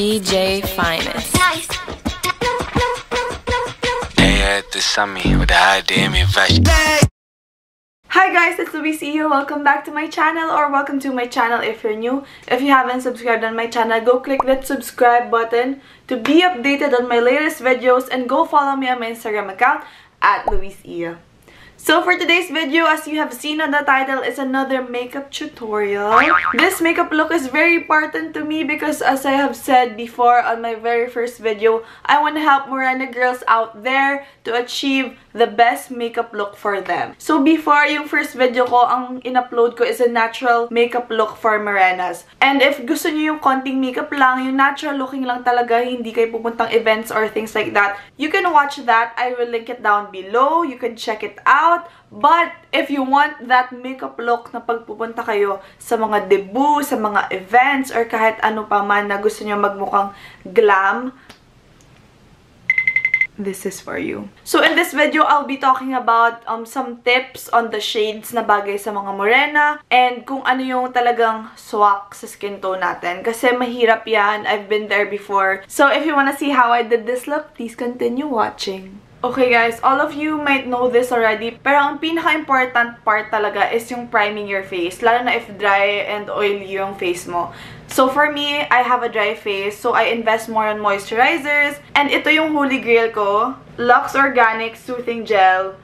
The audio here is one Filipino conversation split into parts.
DJ Finest. Nice. Hey, this Sammy with the high Hi guys, it's Lucy here. Welcome back to my channel or welcome to my channel if you're new. If you haven't subscribed on my channel, go click that subscribe button to be updated on my latest videos and go follow me on my Instagram account at Luis Ia. So for today's video, as you have seen on the title, is another makeup tutorial. This makeup look is very important to me because as I have said before on my very first video, I want to help Morena girls out there to achieve the best makeup look for them. So before yung first video ko, ang in-upload ko is a natural makeup look for Morenas. And if gusto niyo yung konting makeup lang, yung natural looking lang talaga, hindi kayo pupuntang events or things like that, you can watch that. I will link it down below. You can check it out out. But, if you want that makeup look na pagpupunta kayo sa mga debut, sa mga events, or kahit ano pa man na gusto nyo magmukhang glam, this is for you. So, in this video, I'll be talking about um, some tips on the shades na bagay sa mga morena and kung ano yung talagang swak sa skin tone natin. Kasi mahirap yan. I've been there before. So, if you wanna see how I did this look, please continue watching. Okay guys, all of you might know this already, pero ang pinaka-important part talaga is yung priming your face, lalo na if dry and oily yung face mo. So for me, I have a dry face, so I invest more on moisturizers. And ito yung holy grail ko, Lux Organic Soothing Gel.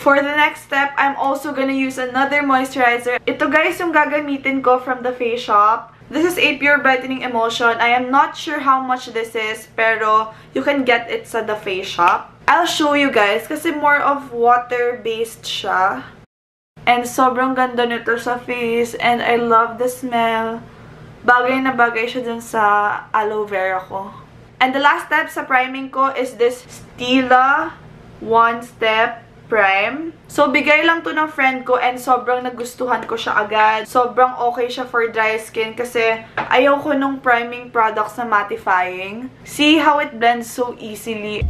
For the next step, I'm also gonna use another moisturizer. Ito guys yung gagamitin ko from the Face Shop. This is a Pure Brightening Emulsion. I am not sure how much this is, pero you can get it sa The Face Shop. I'll show you guys kasi more of water-based siya. And sobrang ganda nito sa face and I love the smell. Bagay na bagay siya dun sa aloe vera ko. And the last step sa priming ko is this Stila One Step Prime. So, bigay lang to ng friend ko and sobrang nagustuhan ko siya agad. Sobrang okay siya for dry skin kasi ayaw ko nung priming products na mattifying. See how it blends so easily.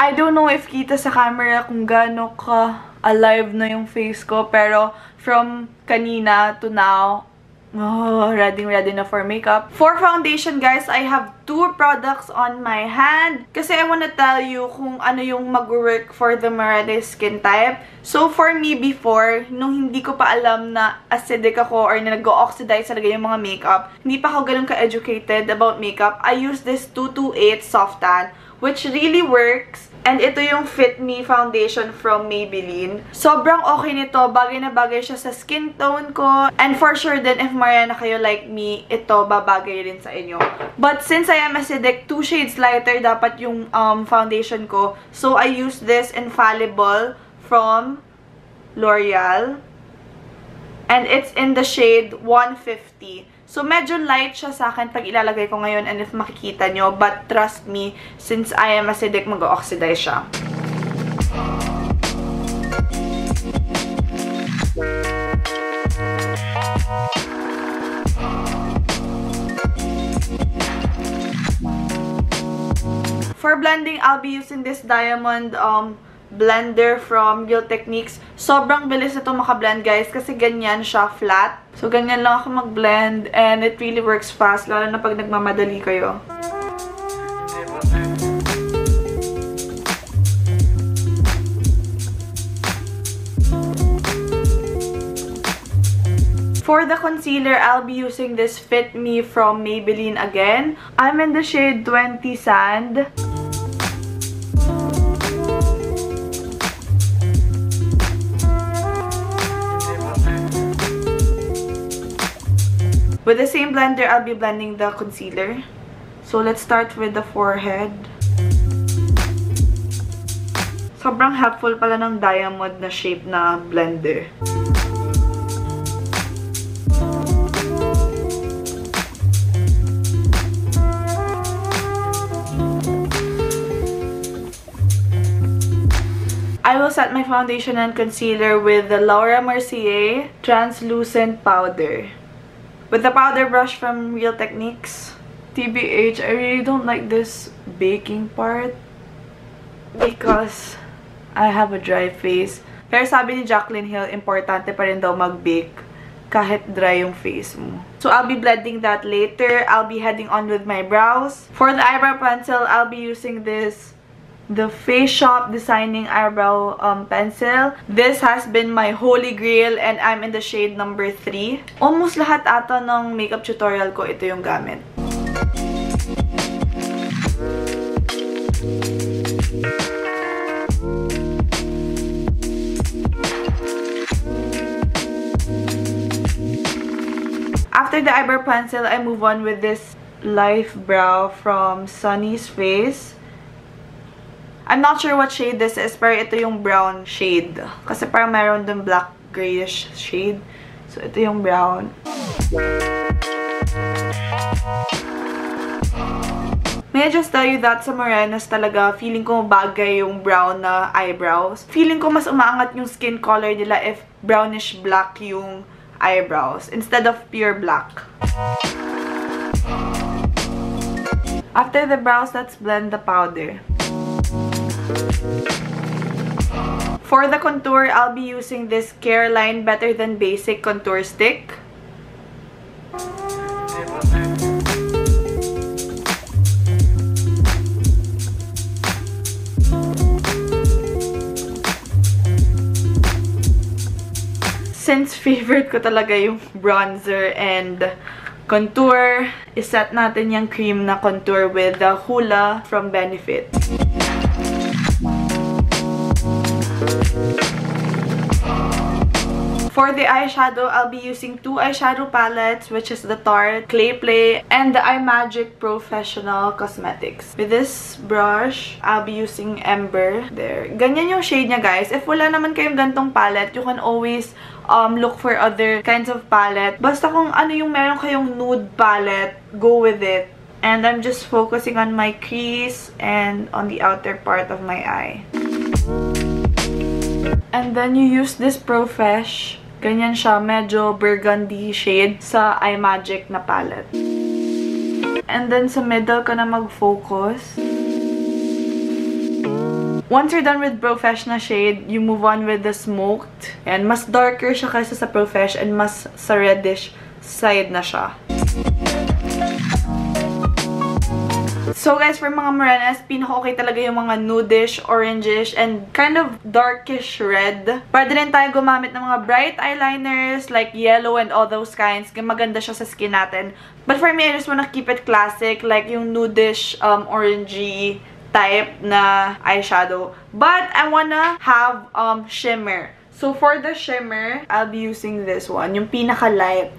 I don't know if kita sa camera kung gaano ka alive na yung face ko, pero from kanina to now, Oh, ready, ready na for makeup. For foundation, guys, I have two products on my hand. Kasi I wanna tell you kung ano yung mag-work for the Morena skin type. So, for me before, nung hindi ko pa alam na acidic ako or na nag-oxidize talaga yung mga makeup, hindi pa ako ganun ka-educated about makeup, I use this 228 Soft Tan, which really works. And ito yung Fit Me Foundation from Maybelline. Sobrang okay nito. Bagay na bagay siya sa skin tone ko. And for sure din, if Mariana kayo like me, ito babagay rin sa inyo. But since I am acidic, two shades lighter dapat yung um, foundation ko. So, I use this Infallible from L'Oreal. And it's in the shade 150. So, medyo light siya sa akin pag ilalagay ko ngayon and if makikita nyo. But trust me, since I am acidic, mag-oxidize siya. For blending, I'll be using this Diamond um, blender from Real Techniques. Sobrang bilis ito makablend, guys, kasi ganyan siya, flat. So, ganyan lang ako mag-blend, and it really works fast, lalo na pag nagmamadali kayo. For the concealer, I'll be using this Fit Me from Maybelline again. I'm in the shade 20 Sand. With the same blender, I'll be blending the concealer. So, let's start with the forehead. Sobrang helpful pala ng diamond na shape na blender. I will set my foundation and concealer with the Laura Mercier Translucent Powder. With the powder brush from Real Techniques. TBH, I really don't like this baking part. Because I have a dry face. Pero sabi ni Jaclyn Hill, importante pa rin daw mag-bake kahit dry yung face mo. So, I'll be blending that later. I'll be heading on with my brows. For the eyebrow pencil, I'll be using this the Face Shop Designing Eyebrow um, Pencil. This has been my holy grail and I'm in the shade number 3. Almost lahat ata ng makeup tutorial ko, ito yung gamit. After the eyebrow pencil, I move on with this Life Brow from Sunny's Face. I'm not sure what shade this is, pero ito yung brown shade. Kasi parang meron dun black grayish shade. So, ito yung brown. May I just tell you that sa Morenas talaga, feeling ko bagay yung brown na eyebrows. Feeling ko mas umaangat yung skin color nila if brownish black yung eyebrows instead of pure black. After the brows, let's blend the powder. For the contour, I'll be using this Careline Better Than Basic Contour Stick. Since favorite ko talaga yung bronzer and contour, iset natin yung cream na contour with the Hula from Benefit. For the eyeshadow, I'll be using two eyeshadow palettes, which is the Tarte Clay Play and the iMagic Professional Cosmetics. With this brush, I'll be using Ember. There. Ganyan yung shade niya, guys. If wala naman kayong gantong palette, you can always um, look for other kinds of palette. Basta kung ano yung meron kayong nude palette, go with it. And I'm just focusing on my crease and on the outer part of my eye. And then you use this Profesh Ganyan siya, medyo burgundy shade sa iMagic na palette. And then sa middle ka na mag-focus. Once you're done with Profesh na shade, you move on with the smoked. And mas darker siya kaysa sa Profesh and mas sa reddish side na siya. So guys, for mga morenas, pinaka-okay talaga yung mga nudish, orangish, and kind of darkish red. Pwede rin tayo gumamit ng mga bright eyeliners like yellow and all those kinds. Maganda siya sa skin natin. But for me, I just wanna keep it classic, like yung nudish, um, orangey type na eyeshadow. But I wanna have um, shimmer. So for the shimmer, I'll be using this one, yung pinaka-light.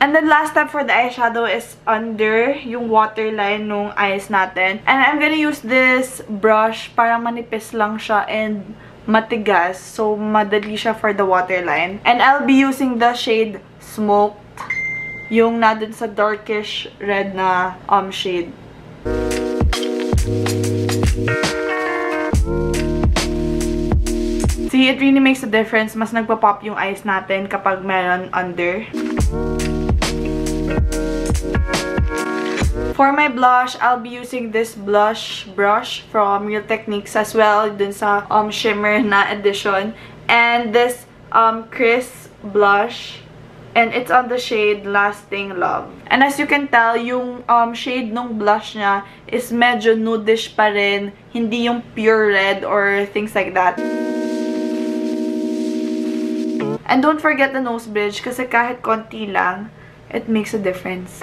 And then last step for the eyeshadow is under yung waterline nung eyes natin. And I'm gonna use this brush para manipis lang siya and matigas. So, madali siya for the waterline. And I'll be using the shade Smoked. Yung na dun sa darkish red na um shade. See, it really makes a difference. Mas nagpa-pop yung eyes natin kapag meron under. For my blush, I'll be using this blush brush from Real Techniques as well, dun sa um, shimmer na edition. And this um, Chris blush. And it's on the shade Lasting Love. And as you can tell, yung um, shade nung blush niya is medyo nudish pa rin. Hindi yung pure red or things like that. And don't forget the nose bridge kasi kahit konti lang, it makes a difference.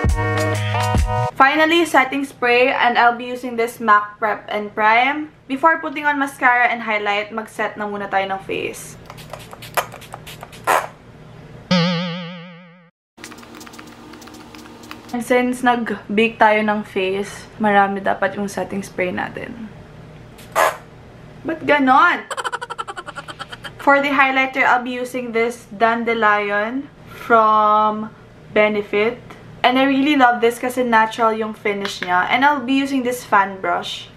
Finally, setting spray and I'll be using this MAC Prep and Prime. Before putting on mascara and highlight, mag-set na muna tayo ng face. And since nag-bake tayo ng face, marami dapat yung setting spray natin. Ba't ganon? For the highlighter, I'll be using this Dandelion from benefit. And I really love this kasi natural yung finish niya. And I'll be using this fan brush.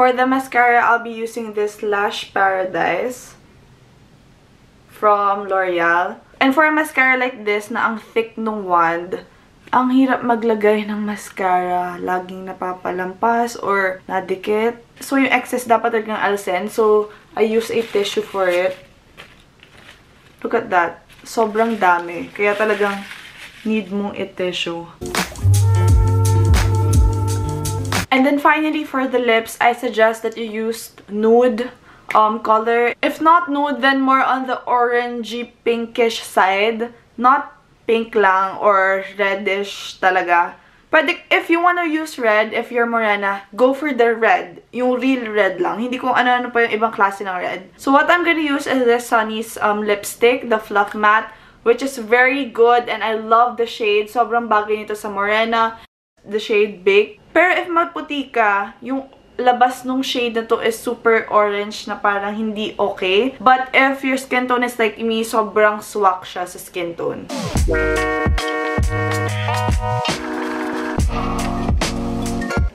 For the mascara, I'll be using this Lash Paradise from L'Oreal. And for a mascara like this na ang thick nung wand, ang hirap maglagay ng mascara. Laging napapalampas or nadikit. So, yung excess dapat talagang alsen. So, I use a tissue for it. Look at that. Sobrang dami. Kaya talagang need mong i-tissue. And then finally, for the lips, I suggest that you use nude um, color. If not nude, then more on the orangey pinkish side. Not pink lang or reddish talaga. Pwede, if you wanna use red, if you're morena, go for the red. Yung real red lang. Hindi ko ano-ano pa yung ibang klase ng red. So what I'm gonna use is this Sunny's um, lipstick, the Fluff Matte, which is very good and I love the shade. Sobrang bagay nito sa morena. The shade Bake. Pero if maputi ka, yung labas nung shade na to is super orange na parang hindi okay. But if your skin tone is like me, sobrang swak siya sa skin tone.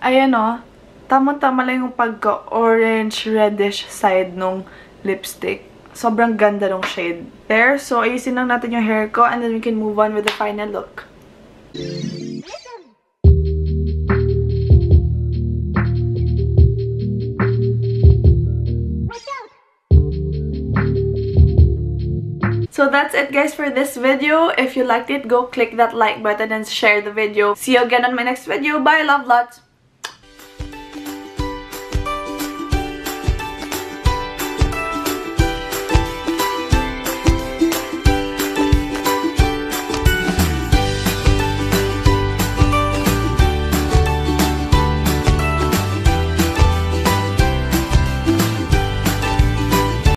Ayan o. Tama-tama lang yung pagka-orange, reddish side nung lipstick. Sobrang ganda nung shade. There, so ayusin lang natin yung hair ko and then we can move on with the final look. So that's it guys for this video. If you liked it, go click that like button and share the video. See you again on my next video. Bye, love lots!